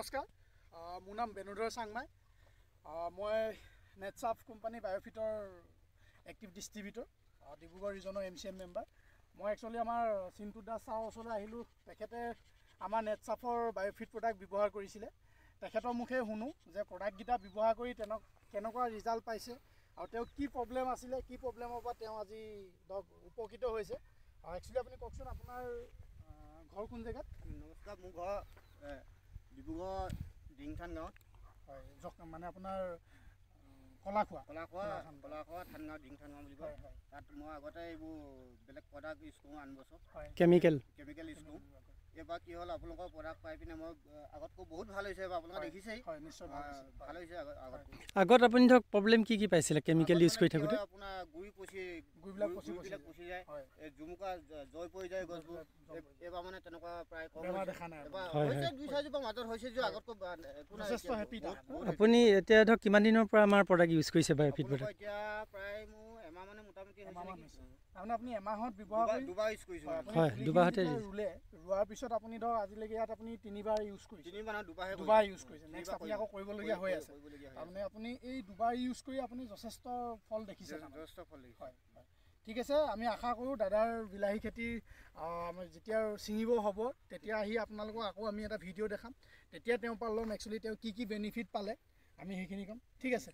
নমস্কাৰ। মোৰ নাম বেণুধৰ চাংমাই। মই নেটছাফ কোম্পানী বায়'ফিটৰ এক্টিভ ডিষ্ট্ৰিবিউটৰ ডিব্ৰুগড় ৰিজনৰ এম চি এম মেম্বাৰ মই একচুৱেলি আমাৰ চিন্তু দাস ছাৰৰ ওচৰলৈ আহিলোঁ। তেখেতে আমাৰ নেটছাফৰ বায়'ফিট প্ৰডাক্ট ব্যৱহাৰ কৰিছিলে। তেখেতৰ মুখে শুনো যে প্ৰডাক্টকেইটা ব্যৱহাৰ কৰি তেওঁক কেনেকুৱা ৰিজাল্ট পাইছে আৰু তেওঁ কি প্ৰব্লেম আছিলে কি প্ৰব্লেমৰ পৰা তেওঁ আজি ধৰক উপকৃত হৈছে। একচুৱেলি আপুনি কওকচোন আপোনাৰ ঘৰ কোন জেগাত? নমস্কাৰ মোৰ ঘৰ ডিব্ৰুগড় ডিংথান গাঁৱত। হয় জক মানে আপোনাৰ কলাখোৱা। কলাখোৱা। কলাখোৱা থান গাঁও ডিংথান গাঁও বুলি কয়। তাত মই আগতে এইবোৰ বেলেগ প্ৰডাক্ট ইউজ কৰোঁ আন বছৰ। কেমিকেল কেমিকেল ইউজ কৰোঁ। এইবাৰ কি হ'ল আপোনালোকৰ প্ৰডাক্ট পাই পিনে মই আগতকৈ বহুত ভাল হৈছে এইবাৰ। আপোনালোকে হয়। দেখিছেই। হয় নিশ্চয় ভাল হৈছে। আগত- আগতকৈ। আগত আপুনি ধৰক প্ৰব্লেম কি কি পাইছিলে? কেমিকেল ইউজ কৰি থাকোঁতে? আপোনাৰ গুৰি পচি গুৰিবিলাক গুৰি- পচি যায়। জুমুকা জয় পৰি যায় গছবোৰ। এইবাৰ মানে তেনেকুৱা প্ৰায় কম হৈছে। দুই চাৰিজোপা মাজত হৈছে যদিও আগতকৈ। আপুনি এতিয়া ধৰক কিমান দিনৰ পৰা আমাৰ প্ৰডাক্ট ইউজ কৰিছে প্ৰডাক্ট এতিয়া প্ৰায় মোৰ এমাহ মানে মোটামুটি। তাৰমানে আপুনি এমাহত ব্যৱহাৰ দুবাৰ কৰি দুবাৰ ইউজ কৰিছোঁ হয়, দুবাৰতে। ৰুলে ৰোৱাৰ পিছত আপুনি ধৰক আজিলৈকে ইয়াত আপুনি তিনিবাৰ ইউজ কৰিছে তিনিবাৰ কৰিছোঁ। দুবাৰ ইউজ কৰিছে নেক্সট আপুনি। আকৌ কৰিবলগীয়া হৈ আছে। তাৰমানে আপুনি এই দুবাৰ ইউজ কৰি আপুনি যথেষ্ট ফল দেখিছে। যথেষ্ট ফল হয় ঠিক আছে আমি আশা কৰোঁ দাদাৰ বিলাহী খেতি যেতিয়া ছিঙিব হ'ব তেতিয়া আহি আপোনালোকক আকৌ আমি এটা ভিডিঅ' দেখাম। তেতিয়া তেওঁৰ পৰা ল'ম একচুৱেলি তেওঁ কি কি বেনিফিট পালে আমি সেইখিনি ক'ম। ঠিক আছে।